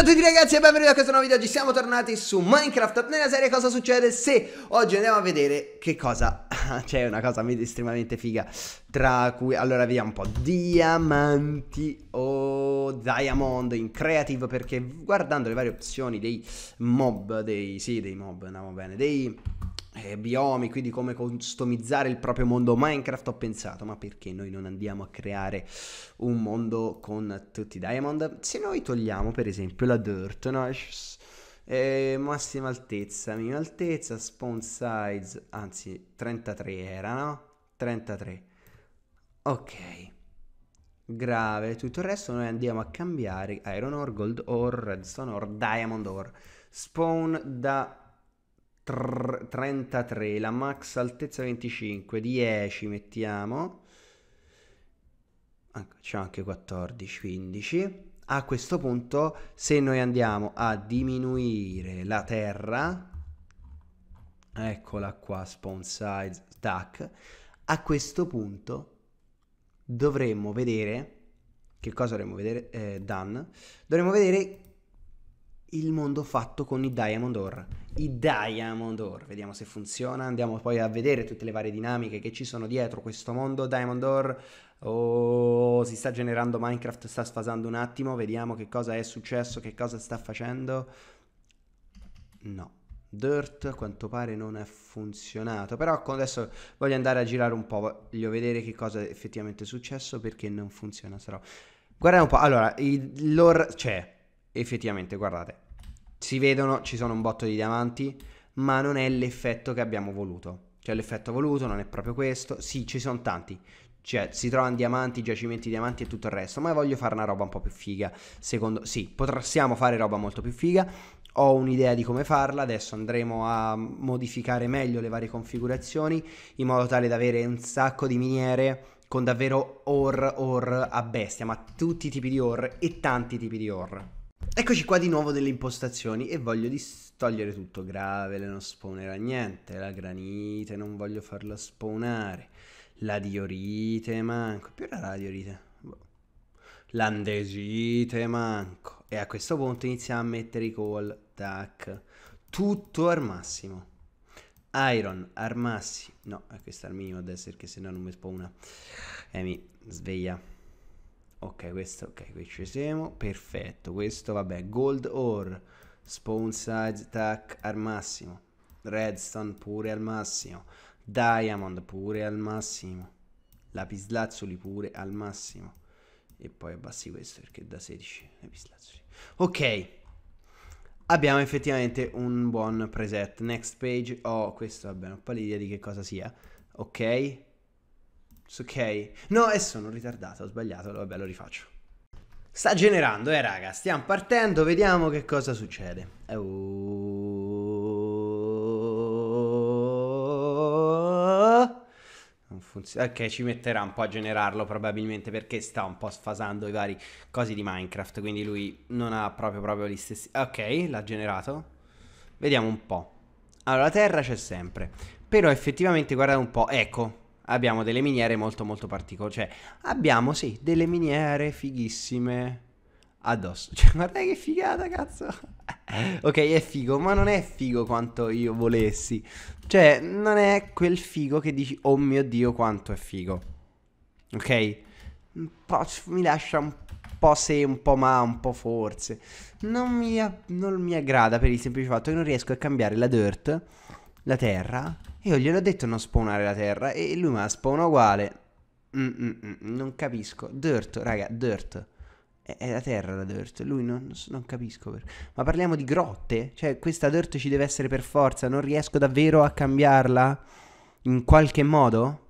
Ciao a tutti ragazzi e benvenuti a questo nuovo video. Oggi siamo tornati su Minecraft. Nella serie cosa succede se oggi andiamo a vedere che cosa? C'è una cosa estremamente figa. Tra cui, allora vediamo un po' Diamanti. O Diamond in creative Perché guardando le varie opzioni dei mob Dei, sì dei mob, andiamo bene Dei eh, biomi, quindi come customizzare il proprio mondo Minecraft, ho pensato, ma perché noi non andiamo a creare un mondo con tutti i diamond? Se noi togliamo per esempio la dirt, no? Eh, massima altezza, minima altezza, spawn size, anzi 33 era, no? 33. Ok. Grave, tutto il resto noi andiamo a cambiare iron ore, gold ore, redstone ore, diamond ore. Spawn da 33, la max altezza 25, 10 mettiamo. C'è anche 14, 15. A questo punto, se noi andiamo a diminuire la terra, eccola qua, spawn size, tac, a questo punto dovremmo vedere, che cosa dovremmo vedere? Eh, done, dovremmo vedere il mondo fatto con i Diamond Ore. I Diamond Ore, vediamo se funziona, andiamo poi a vedere tutte le varie dinamiche che ci sono dietro questo mondo Diamond Ore. Oh, si sta generando Minecraft, sta sfasando un attimo, vediamo che cosa è successo, che cosa sta facendo. No. Dirt a quanto pare non ha funzionato però adesso voglio andare a girare un po' voglio vedere che cosa è effettivamente successo perché non funziona sarò guarda un po' allora l'ore c'è effettivamente, guardate, si vedono, ci sono un botto di diamanti, ma non è l'effetto che abbiamo voluto. Cioè l'effetto voluto non è proprio questo. Sì, ci sono tanti. Cioè, si trovano diamanti, giacimenti di diamanti e tutto il resto. Ma voglio fare una roba un po' più figa. Secondo... Sì, possiamo fare roba molto più figa. Ho un'idea di come farla. Adesso andremo a modificare meglio le varie configurazioni. In modo tale da avere un sacco di miniere con davvero ore, ore a bestia. Ma tutti i tipi di ore e tanti tipi di ore. Eccoci qua di nuovo delle impostazioni e voglio togliere tutto, gravele non spawnerà niente, la granite non voglio farla spawnare, la diorite manco, più era la diorite, boh. l'andesite manco. E a questo punto iniziamo a mettere i call, tac, tutto al massimo. Iron al massimo, no, questo è al minimo adesso perché se no non mi spawna, e mi sveglia. Ok, questo, ok, qui ci siamo. Perfetto, questo vabbè. Gold ore, spawn size, tac al massimo. Redstone pure al massimo. Diamond pure al massimo. Lapislazzuli pure al massimo. E poi abbassi questo perché da 16 lapislazzuli. Ok. Abbiamo effettivamente un buon preset. Next page. Oh, questo vabbè, non ho pallida di che cosa sia. Ok. Ok. No, e sono ritardato, ho sbagliato, vabbè, lo rifaccio. Sta generando, eh raga, stiamo partendo, vediamo che cosa succede. Non funziona. Ok, ci metterà un po' a generarlo probabilmente perché sta un po' sfasando i vari cosi di Minecraft, quindi lui non ha proprio, proprio gli stessi... Ok, l'ha generato. Vediamo un po'. Allora, la terra c'è sempre. Però effettivamente, guardate un po', ecco, abbiamo delle miniere molto molto particolari. Cioè, abbiamo sì, delle miniere fighissime addosso. Cioè, guarda che figata, cazzo. ok, è figo, ma non è figo quanto io volessi. Cioè, non è quel figo che dici, oh mio dio, quanto è figo. Ok? Mi lascia un po' se, un po' ma, un po' forse. Non mi, non mi aggrada per il semplice fatto che non riesco a cambiare la dirt, la terra, io gliel'ho detto non spawnare la terra e lui me la spawna uguale. Mm, mm, mm, non capisco. Dirt, raga, dirt. È, è la terra la dirt. Lui non, non capisco. Per... Ma parliamo di grotte? Cioè, questa dirt ci deve essere per forza. Non riesco davvero a cambiarla in qualche modo?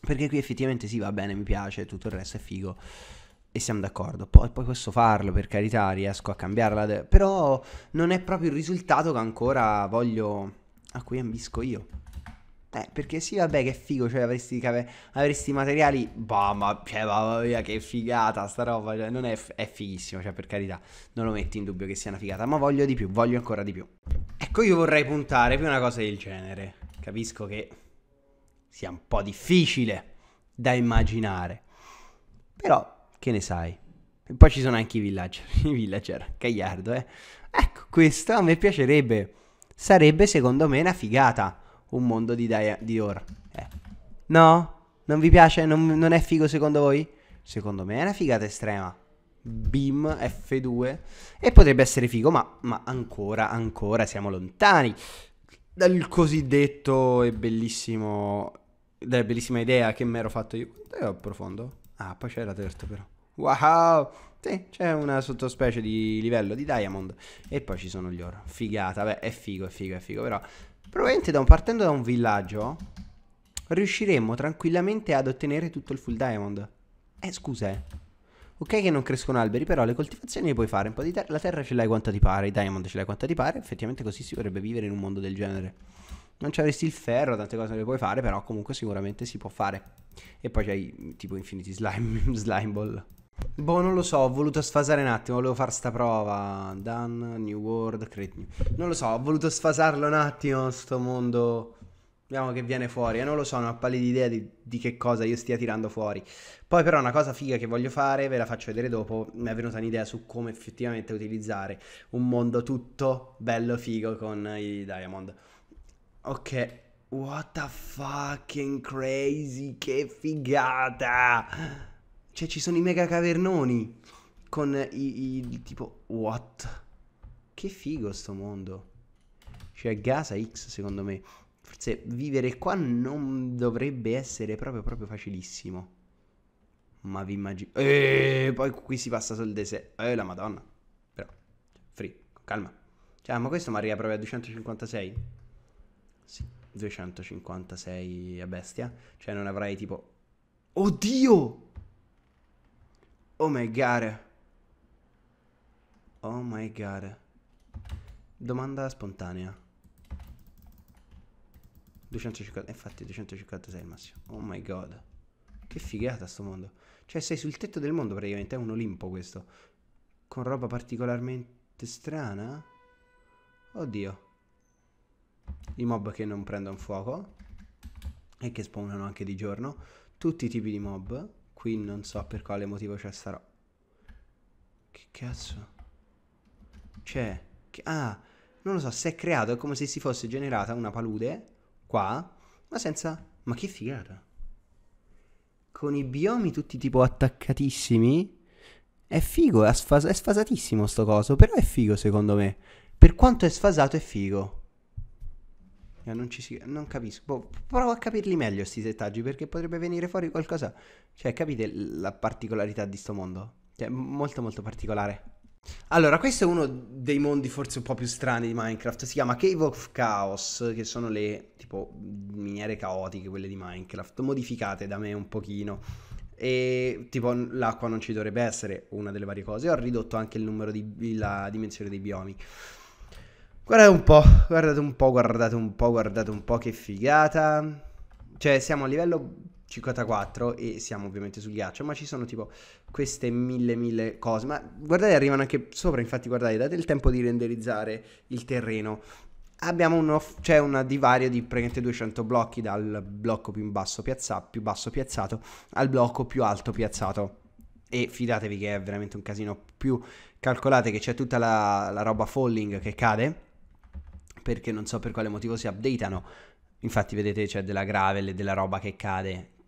Perché qui effettivamente sì, va bene, mi piace, tutto il resto è figo. E siamo d'accordo. Poi, poi posso farlo, per carità, riesco a cambiarla. Però non è proprio il risultato che ancora voglio a cui ambisco io. Eh, perché sì, vabbè, che figo, cioè avresti, avresti materiali, bah, ma, cioè, mamma mia, che figata sta roba, cioè, non è, è fighissimo, cioè, per carità, non lo metti in dubbio che sia una figata, ma voglio di più, voglio ancora di più. Ecco, io vorrei puntare più una cosa del genere, capisco che sia un po' difficile da immaginare, però, che ne sai? E poi ci sono anche i villager, i villager, cagliardo, eh. Ecco, questo a me piacerebbe. Sarebbe secondo me una figata, un mondo di, Dia- di Or. Eh. No? Non vi piace? Non, non è figo secondo voi? Secondo me è una figata estrema. Beam F2 e potrebbe essere figo, ma, ma ancora, ancora siamo lontani dal cosiddetto e bellissimo, dalla bellissima idea che mi ero fatto io. Quanto è approfondo? Ah, poi c'era terzo però. Wow! Sì, c'è una sottospecie di livello di Diamond e poi ci sono gli oro. Figata, beh, è figo, è figo, è figo, però probabilmente da un, partendo da un villaggio riusciremmo tranquillamente ad ottenere tutto il full Diamond. Eh, scusa, eh. Ok che non crescono alberi, però le coltivazioni le puoi fare, un po' di terra, la terra ce l'hai quanta ti pare, i diamond ce l'hai quanta ti pare, effettivamente così si potrebbe vivere in un mondo del genere. Non c'avresti il ferro, tante cose le puoi fare, però comunque sicuramente si può fare. E poi c'hai tipo Infinity Slime, Slime Ball. Boh, non lo so, ho voluto sfasare un attimo, volevo fare sta prova. Done, New World, create new. Non lo so, ho voluto sfasarlo un attimo, sto mondo Vediamo che viene fuori. E non lo so, non ho pallida idea di, di, che cosa io stia tirando fuori. Poi, però, una cosa figa che voglio fare, ve la faccio vedere dopo. Mi è venuta un'idea su come effettivamente utilizzare un mondo tutto bello figo con i diamond. Ok. What the fucking crazy, che figata! Cioè, ci sono i mega cavernoni con i, i tipo, what? Che figo sto mondo. Cioè, Gaza X, secondo me. Forse vivere qua non dovrebbe essere proprio, proprio facilissimo. Ma vi immagino... E poi qui si passa sul deserto. Eh, la madonna. Però, free, calma. Cioè, ma questo mi arriva proprio a 256? Sì, 256 a bestia. Cioè, non avrai tipo... Oddio! Oh my god. Oh my god. Domanda spontanea. 250, infatti 256 è il massimo. Oh my god. Che figata sto mondo. Cioè sei sul tetto del mondo praticamente, è un Olimpo questo. Con roba particolarmente strana. Oddio. I mob che non prendono fuoco. E che spawnano anche di giorno. Tutti i tipi di mob. Qui non so per quale motivo c'è sta roba. Che cazzo? C'è. Ah, non lo so, si è creato, è come se si fosse generata una palude qua, ma senza... Ma che figata! Con i biomi tutti tipo attaccatissimi. È figo, è, sfas- è sfasatissimo sto coso, però è figo secondo me. Per quanto è sfasato è figo. Eh, non, ci si, non capisco. Boh, provo a capirli meglio questi settaggi perché potrebbe venire fuori qualcosa. Cioè, capite la particolarità di sto mondo? Cioè, molto molto particolare. Allora, questo è uno dei mondi forse un po' più strani di Minecraft. Si chiama Cave of Chaos, che sono le tipo miniere caotiche, quelle di Minecraft, modificate da me un pochino. E tipo l'acqua non ci dovrebbe essere, una delle varie cose. Ho ridotto anche il numero di la dimensione dei biomi. Guardate un po', guardate un po', guardate un po', guardate un po' che figata. Cioè, siamo a livello 54 e siamo ovviamente sul ghiaccio, ma ci sono tipo queste mille mille cose, ma guardate arrivano anche sopra, infatti guardate, date il tempo di renderizzare il terreno. Abbiamo uno, c'è un divario di praticamente 200 blocchi dal blocco più basso, piazza, più basso piazzato al blocco più alto piazzato. E fidatevi che è veramente un casino. Più calcolate che c'è tutta la, la roba falling che cade, perché non so per quale motivo si updatano. Infatti vedete c'è della gravel e della roba che cade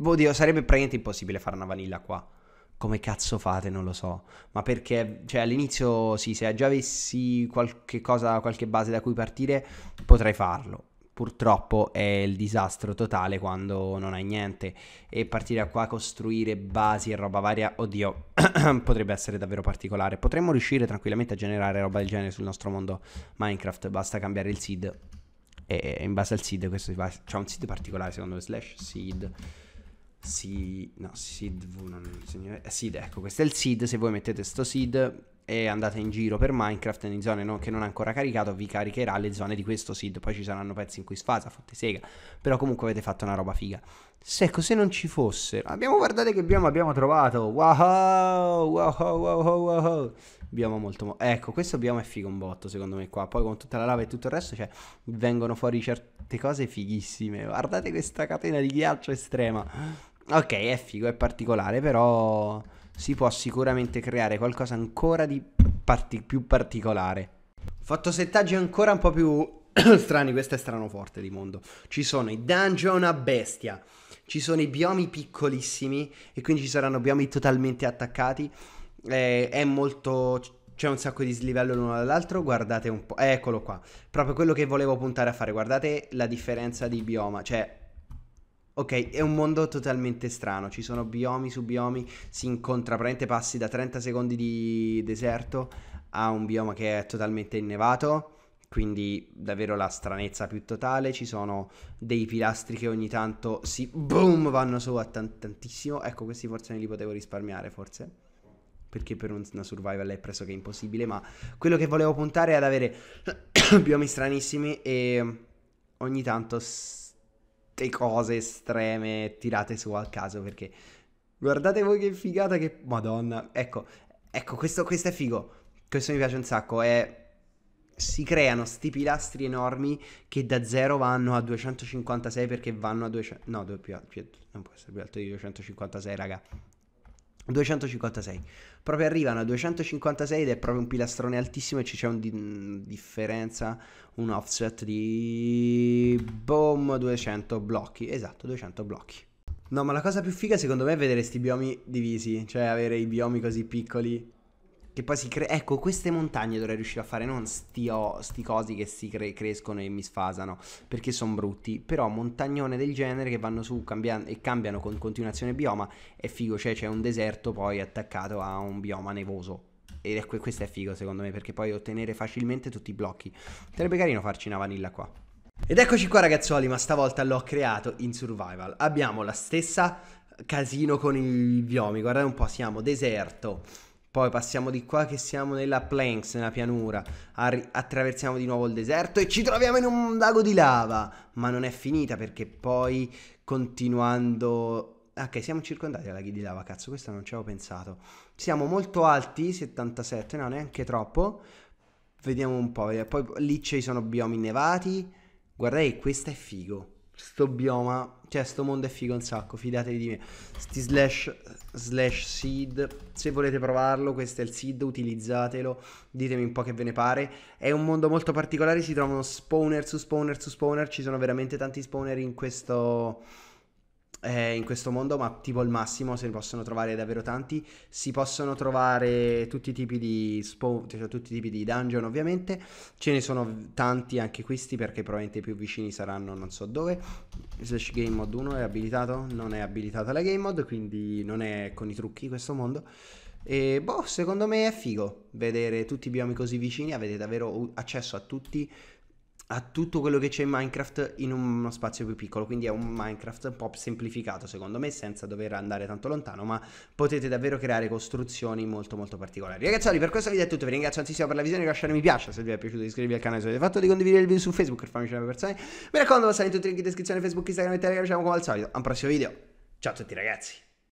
Oddio, sarebbe praticamente impossibile fare una vanilla qua. Come cazzo fate? Non lo so. Ma perché, cioè, all'inizio sì, se già avessi qualche cosa, qualche base da cui partire, potrei farlo. Purtroppo è il disastro totale quando non hai niente. E partire a qua, costruire basi e roba varia, oddio, potrebbe essere davvero particolare. Potremmo riuscire tranquillamente a generare roba del genere sul nostro mondo Minecraft. Basta cambiare il seed. E in base al seed, questo fa. C'è un seed particolare secondo me, slash seed seed, no, seed, non, eh, seed, ecco, questo è il seed, se voi mettete sto seed e andate in giro per Minecraft in zone non, che non ha ancora caricato, vi caricherà le zone di questo seed, poi ci saranno pezzi in cui sfasa, fotte sega, però comunque avete fatto una roba figa. Se ecco, se non ci fosse, abbiamo guardate che abbiamo, abbiamo trovato, wow, wow, wow, wow, wow, Abbiamo molto, mo- ecco, questo abbiamo è figo un botto secondo me qua, poi con tutta la lava e tutto il resto, cioè, vengono fuori certe cose fighissime, guardate questa catena di ghiaccio estrema. Ok, è figo, è particolare, però si può sicuramente creare qualcosa ancora di parti- più particolare. Fatto settaggi ancora un po' più strani, questo è strano forte di mondo. Ci sono i dungeon a bestia, ci sono i biomi piccolissimi e quindi ci saranno biomi totalmente attaccati. Eh, è molto c'è un sacco di slivello l'uno dall'altro, guardate un po', eccolo qua, proprio quello che volevo puntare a fare, guardate la differenza di bioma, cioè, ok, è un mondo totalmente strano, ci sono biomi su biomi, si incontra, praticamente passi da 30 secondi di deserto a un bioma che è totalmente innevato, quindi davvero la stranezza più totale, ci sono dei pilastri che ogni tanto si boom vanno su a tant- tantissimo, ecco questi forse me li potevo risparmiare forse. Perché per una survival è pressoché impossibile, ma quello che volevo puntare è ad avere biomi stranissimi e ogni tanto ste cose estreme tirate su al caso, perché guardate voi che figata che... Madonna, ecco, ecco, questo, questo è figo, questo mi piace un sacco, è... Si creano sti pilastri enormi che da 0 vanno a 256 perché vanno a 200... No, più, più, non può essere più alto di 256, raga. 256. Proprio arrivano a 256 ed è proprio un pilastrone altissimo e ci c'è una di- differenza, un offset di... Boom, 200 blocchi. Esatto, 200 blocchi. No, ma la cosa più figa secondo me è vedere questi biomi divisi, cioè avere i biomi così piccoli che poi si crea. Ecco, queste montagne dovrei riuscire a fare, non sti, oh, sti cosi che si cre- crescono e mi sfasano, perché sono brutti. Però montagnone del genere che vanno su cambian- e cambiano con continuazione bioma è figo. Cioè c'è un deserto poi attaccato a un bioma nevoso. È que- questo è figo secondo me, perché puoi ottenere facilmente tutti i blocchi. Sarebbe carino farci una vanilla qua. Ed eccoci qua ragazzuoli, ma stavolta l'ho creato in survival. Abbiamo la stessa casino con i biomi, guardate un po', siamo deserto poi passiamo di qua che siamo nella Planks, nella pianura, arri- attraversiamo di nuovo il deserto e ci troviamo in un lago di lava. Ma non è finita perché poi continuando... Ok, siamo circondati da laghi di lava, cazzo, questo non ci avevo pensato. Siamo molto alti, 77, no, neanche troppo. Vediamo un po', poi lì ci sono biomi Guardate, questo è figo sto bioma, cioè sto mondo è figo un sacco, fidatevi di me. Sti slash, slash seed, se volete provarlo, questo è il seed, utilizzatelo, ditemi un po' che ve ne pare. È un mondo molto particolare, si trovano spawner su spawner su spawner, ci sono veramente tanti spawner in questo eh, in questo mondo, ma tipo il massimo se ne possono trovare davvero tanti. Si possono trovare tutti i tipi di spawn, cioè tutti i tipi di dungeon, ovviamente. Ce ne sono tanti anche questi perché probabilmente i più vicini saranno non so dove. Slash game mod 1 è abilitato, non è abilitata la game mod, quindi non è con i trucchi questo mondo. E boh, secondo me è figo vedere tutti i biomi così vicini, avete davvero accesso a tutti a tutto quello che c'è in Minecraft in uno spazio più piccolo, quindi è un Minecraft un po' semplificato secondo me, senza dover andare tanto lontano, ma potete davvero creare costruzioni molto molto particolari. Ragazzi, per questo video è tutto, vi ringrazio tantissimo per la visione, lasciate mi piace se vi è piaciuto, iscrivervi al canale se avete fatto, di condividere il video su Facebook per farmi conoscere persone. Mi raccomando, passate tutti i link in descrizione Facebook, Instagram e Telegram, ci vediamo come al solito, a un prossimo video. Ciao a tutti ragazzi!